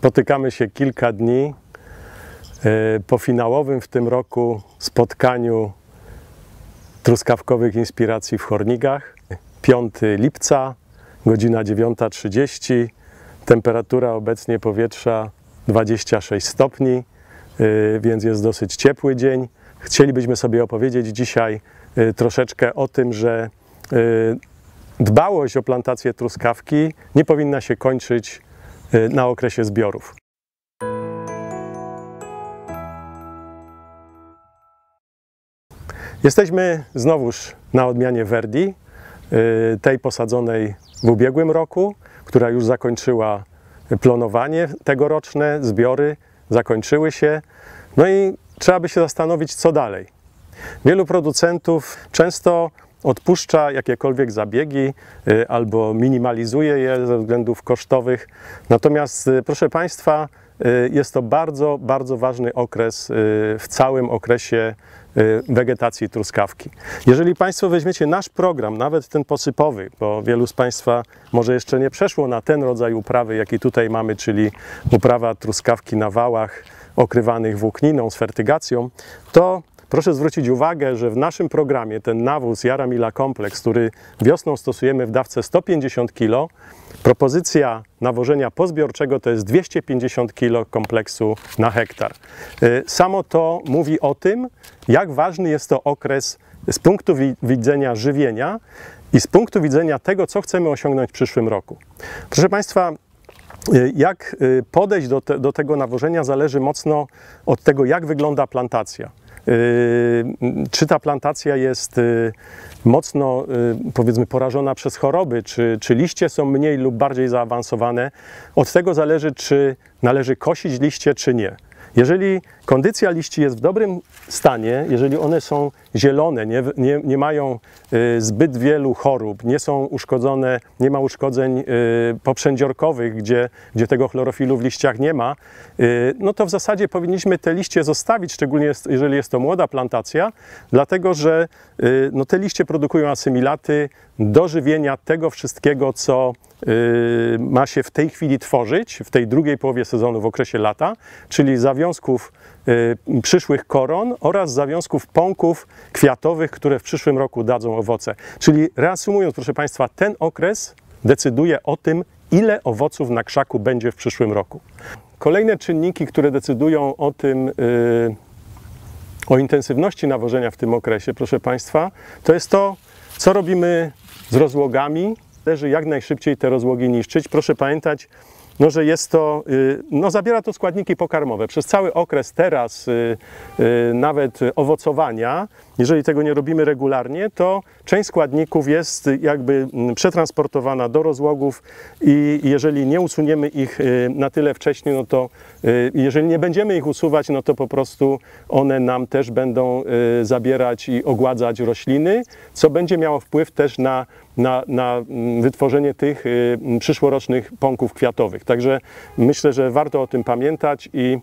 Spotykamy się kilka dni e, po finałowym w tym roku spotkaniu truskawkowych inspiracji w Hornigach. 5 lipca, godzina 9.30, temperatura obecnie powietrza 26 stopni, e, więc jest dosyć ciepły dzień. Chcielibyśmy sobie opowiedzieć dzisiaj e, troszeczkę o tym, że dbałość o plantację truskawki nie powinna się kończyć na okresie zbiorów. Jesteśmy znowuż na odmianie Verdi, y, tej posadzonej w ubiegłym roku, która już zakończyła plonowanie tegoroczne, zbiory zakończyły się. No i trzeba by się zastanowić, co dalej. Wielu producentów często odpuszcza jakiekolwiek zabiegi y, albo minimalizuje je ze względów kosztowych. Natomiast, y, proszę Państwa, y, jest to bardzo, bardzo ważny okres w całym okresie wegetacji truskawki. Jeżeli Państwo weźmiecie nasz program, nawet ten posypowy, bo wielu z Państwa może jeszcze nie przeszło na ten rodzaj uprawy, jaki tutaj mamy, czyli uprawa truskawki na wałach okrywanych włókniną z fertygacją, to Proszę zwrócić uwagę, że w naszym programie ten nawóz Jaramila Kompleks, który wiosną stosujemy w dawce 150 kg, propozycja nawożenia pozbiorczego to jest 250 kg kompleksu na hektar. Y, samo to mówi o tym, jak ważny jest to okres z punktu widzenia żywienia i z punktu widzenia tego, co chcemy osiągnąć w przyszłym roku. Proszę Państwa, y, jak y, podejść do, te, do tego nawożenia zależy mocno od tego, jak wygląda plantacja. Yy, czy ta plantacja jest yy, mocno, yy, powiedzmy, porażona przez choroby, czy, czy liście są mniej lub bardziej zaawansowane, od tego zależy, czy należy kosić liście, czy nie. Jeżeli kondycja liści jest w dobrym stanie, jeżeli one są zielone, nie, nie, nie mają y, zbyt wielu chorób, nie są uszkodzone, nie ma uszkodzeń y, poprzędziorkowych, gdzie, gdzie tego chlorofilu w liściach nie ma, y, no to w zasadzie powinniśmy te liście zostawić, szczególnie jest, jeżeli jest to młoda plantacja, dlatego że y, no te liście produkują asymilaty do żywienia tego wszystkiego, co y, ma się w tej chwili tworzyć, w tej drugiej połowie sezonu, w okresie lata, czyli zawiązków y, przyszłych koron oraz zawiązków pąków kwiatowych, które w przyszłym roku dadzą owoce. Czyli reasumując, proszę Państwa, ten okres decyduje o tym, ile owoców na krzaku będzie w przyszłym roku. Kolejne czynniki, które decydują o tym, y, o intensywności nawożenia w tym okresie, proszę Państwa, to jest to, co robimy z rozłogami. Należy jak najszybciej te rozłogi niszczyć. Proszę pamiętać, no, że jest to, y, no, zabiera to składniki pokarmowe. Przez cały okres teraz, y, y, nawet owocowania, jeżeli tego nie robimy regularnie, to część składników jest jakby mm, przetransportowana do rozłogów i jeżeli nie usuniemy ich na tyle wcześnie, no to jeżeli nie będziemy ich usuwać, no to po prostu one nam też będą zabierać i ogładzać rośliny, co będzie miało wpływ też na na, na wytworzenie tych y, przyszłorocznych pąków kwiatowych. Także myślę, że warto o tym pamiętać i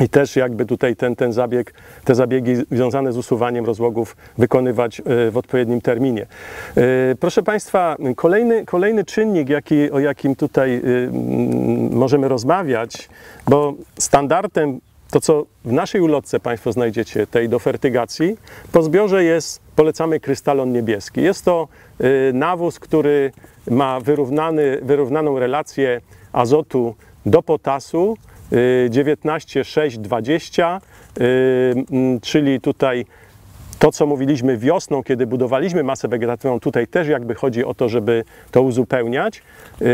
i też jakby tutaj ten, ten zabieg, te zabiegi związane z usuwaniem rozłogów wykonywać y, w odpowiednim terminie. Y, proszę Państwa, kolejny, kolejny czynnik, jaki, o jakim tutaj możemy rozmawiać, bo standardem to, co w naszej ulotce Państwo znajdziecie, tej do fertygacji, po zbiorze jest, polecamy krystalon niebieski. Jest to y, nawóz, który ma wyrównany, wyrównaną relację azotu do potasu, 19, 6, 20, czyli tutaj to, co mówiliśmy wiosną, kiedy budowaliśmy masę wegetatywną, tutaj też jakby chodzi o to, żeby to uzupełniać, yy,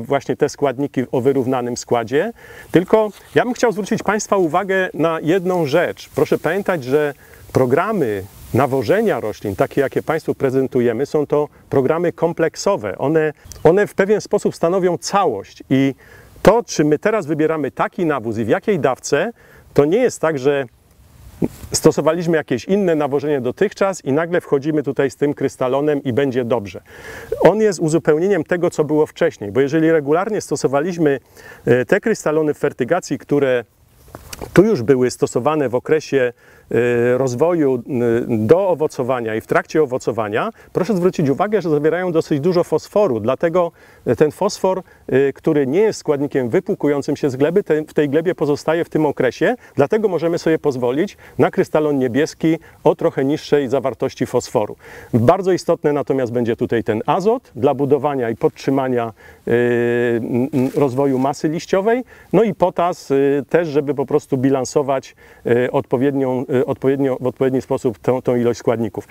właśnie te składniki o wyrównanym składzie. Tylko ja bym chciał zwrócić Państwa uwagę na jedną rzecz. Proszę pamiętać, że programy nawożenia roślin, takie jakie Państwu prezentujemy, są to programy kompleksowe. One, one w pewien sposób stanowią całość i to, czy my teraz wybieramy taki nawóz i w jakiej dawce, to nie jest tak, że stosowaliśmy jakieś inne nawożenie dotychczas i nagle wchodzimy tutaj z tym krystalonem i będzie dobrze. On jest uzupełnieniem tego, co było wcześniej, bo jeżeli regularnie stosowaliśmy e, te krystalony w fertygacji, które tu już były stosowane w okresie rozwoju y, do owocowania i w trakcie owocowania, proszę zwrócić uwagę, że zawierają dosyć dużo fosforu. Dlatego ten fosfor, y, który nie jest składnikiem wypłukującym się z gleby, w tej glebie pozostaje w tym okresie. Dlatego możemy sobie pozwolić na krystalon niebieski o trochę niższej zawartości fosforu. Bardzo istotne natomiast będzie tutaj ten azot dla budowania i podtrzymania rozwoju masy liściowej, no i potas też, żeby po prostu bilansować odpowiednią, odpowiednio, w odpowiedni sposób tą, tą ilość składników.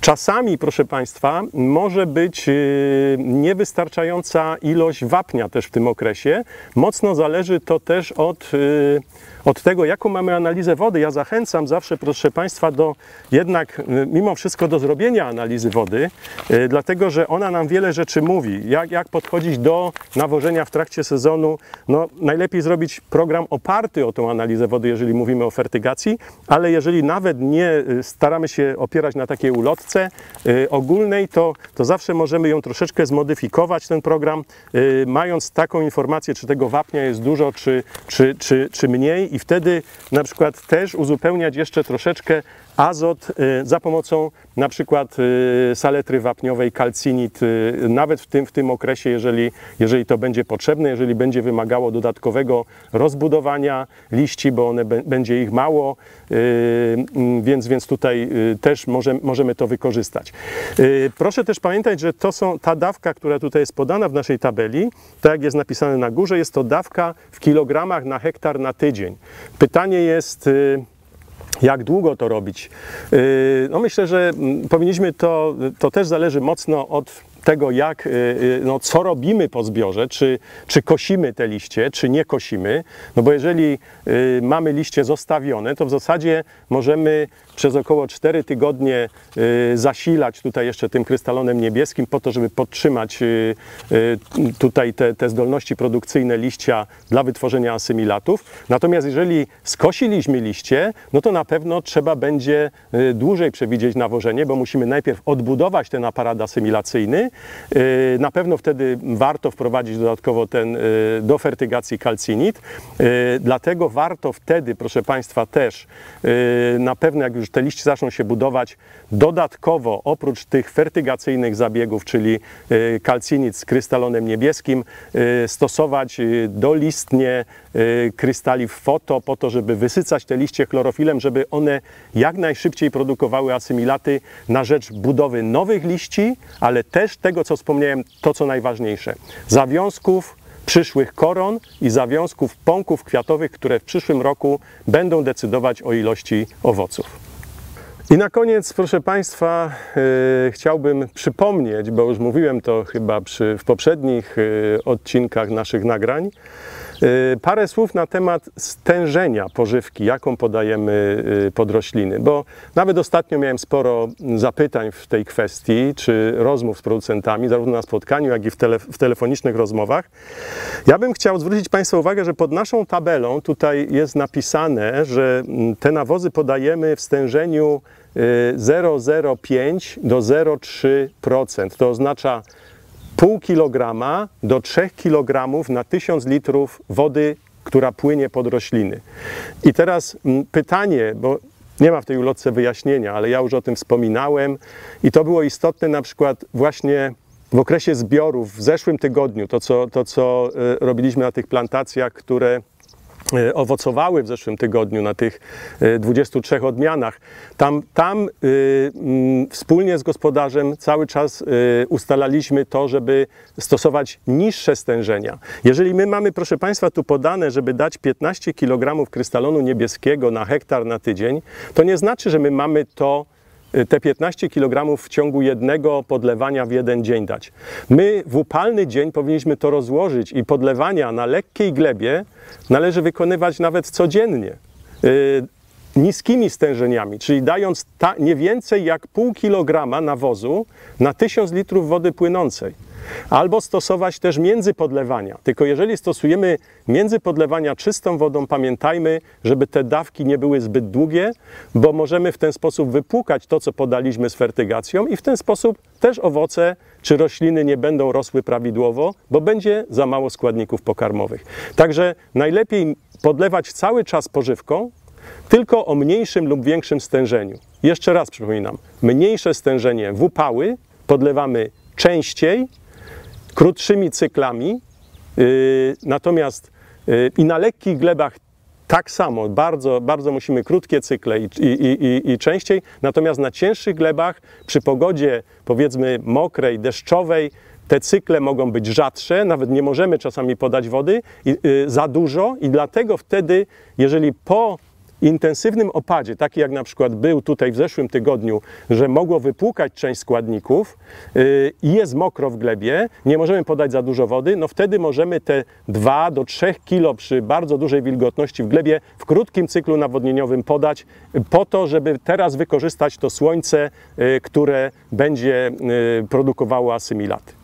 Czasami, proszę Państwa, może być niewystarczająca ilość wapnia też w tym okresie. Mocno zależy to też od od tego, jaką mamy analizę wody. Ja zachęcam zawsze, proszę Państwa, do jednak y, mimo wszystko do zrobienia analizy wody, y, dlatego że ona nam wiele rzeczy mówi. Jak, jak podchodzić do nawożenia w trakcie sezonu? No, najlepiej zrobić program oparty o tą analizę wody, jeżeli mówimy o fertygacji, ale jeżeli nawet nie y, staramy się opierać na takiej ulotce ogólnej, to, to zawsze możemy ją troszeczkę zmodyfikować, ten program, mając taką informację, czy tego wapnia jest dużo, czy, czy, czy, czy mniej i wtedy na przykład też uzupełniać jeszcze troszeczkę azot y, za pomocą na przykład y, saletry wapniowej, kalcinit, y, nawet w tym, w tym okresie, jeżeli, jeżeli to będzie potrzebne, jeżeli będzie wymagało dodatkowego rozbudowania liści, bo one będzie ich mało, mm, więc, więc tutaj też może, możemy to wykorzystać. Proszę też pamiętać, że to są ta dawka, która tutaj jest podana w naszej tabeli, tak jak jest napisane na górze, jest to dawka w kilogramach na hektar na tydzień. Pytanie jest, jak długo to robić? Y, no myślę, że mm, powinniśmy to, to też zależy mocno od tego, jak, y, y, no, co robimy po zbiorze, czy, czy kosimy te liście, czy nie kosimy. No bo jeżeli y, mamy liście zostawione, to w zasadzie możemy przez około 4 tygodnie zasilać tutaj jeszcze tym krystalonem niebieskim po to, żeby podtrzymać tutaj te, te zdolności produkcyjne liścia dla wytworzenia asymilatów. Natomiast jeżeli skosiliśmy liście, no to na pewno trzeba będzie dłużej przewidzieć nawożenie, bo musimy najpierw odbudować ten aparat asymilacyjny, Y, na pewno wtedy warto wprowadzić dodatkowo ten y, do fertygacji kalcinit. Y, dlatego warto wtedy, proszę Państwa, też na pewno jak już te liście zaczną się budować, dodatkowo oprócz tych fertygacyjnych zabiegów, czyli kalcinit z krystalonem niebieskim, stosować dolistnie krystali w foto po to, żeby wysycać te liście chlorofilem, żeby one jak najszybciej produkowały asymilaty na rzecz budowy nowych liści, ale też tego, co wspomniałem, to co najważniejsze. Zawiązków, przyszłych koron i zawiązków pąków kwiatowych, które w przyszłym roku będą decydować o ilości owoców. I na koniec, proszę Państwa, yy, chciałbym przypomnieć, bo już mówiłem to chyba przy, w poprzednich yy, odcinkach naszych nagrań, parę słów na temat stężenia pożywki, jaką podajemy y, pod rośliny, bo nawet ostatnio miałem sporo zapytań w tej kwestii, czy rozmów z producentami, zarówno na spotkaniu, jak i w, tele, w telefonicznych rozmowach. Ja bym chciał zwrócić Państwa uwagę, że pod naszą tabelą tutaj jest napisane, że mm, te nawozy podajemy w stężeniu 0,05 y, do 0,3%. To oznacza pół kilograma do 3 kilogramów na 1000 litrów wody, która płynie pod rośliny. I teraz mm, pytanie, bo nie ma w tej ulotce wyjaśnienia, ale ja już o tym wspominałem i to było istotne na przykład właśnie w okresie zbiorów w zeszłym tygodniu, to co, to, co e, robiliśmy na tych plantacjach, które owocowały w zeszłym tygodniu na tych 23 e, odmianach. Tam, tam y, wspólnie z gospodarzem cały czas ustalaliśmy to, żeby stosować niższe stężenia. Jeżeli my mamy, proszę Państwa, tu podane, żeby dać 15 kg krystalonu niebieskiego na hektar na tydzień, to nie znaczy, że my mamy to te 15 kg w ciągu jednego podlewania w jeden dzień dać. My w upalny dzień powinniśmy to rozłożyć i podlewania na lekkiej glebie należy wykonywać nawet codziennie. Niskimi stężeniami, czyli dając ta, nie więcej jak pół kilograma nawozu na 1000 litrów wody płynącej. Albo stosować też międzypodlewania. Tylko jeżeli stosujemy międzypodlewania czystą wodą, pamiętajmy, żeby te dawki nie były zbyt długie, bo możemy w ten sposób wypłukać to, co podaliśmy z fertygacją i w ten sposób też owoce czy rośliny nie będą rosły prawidłowo, bo będzie za mało składników pokarmowych. Także najlepiej podlewać cały czas pożywką, tylko o mniejszym lub większym stężeniu. Jeszcze raz przypominam, mniejsze stężenie w upały podlewamy częściej, krótszymi cyklami, yy, natomiast yy, i na lekkich glebach tak samo, bardzo, bardzo musimy krótkie cykle i, i, i, i częściej, natomiast na cięższych glebach przy pogodzie powiedzmy mokrej, deszczowej, te cykle mogą być rzadsze, nawet nie możemy czasami podać wody i, y, za dużo. I dlatego wtedy, jeżeli po intensywnym opadzie, taki jak na przykład był tutaj w zeszłym tygodniu, że mogło wypłukać część składników yy, i jest mokro w glebie, nie możemy podać za dużo wody, no wtedy możemy te 2 do 3 kg przy bardzo dużej wilgotności w glebie w krótkim cyklu nawodnieniowym podać y, po to, żeby teraz wykorzystać to słońce, yy, które będzie produkowało asymilaty.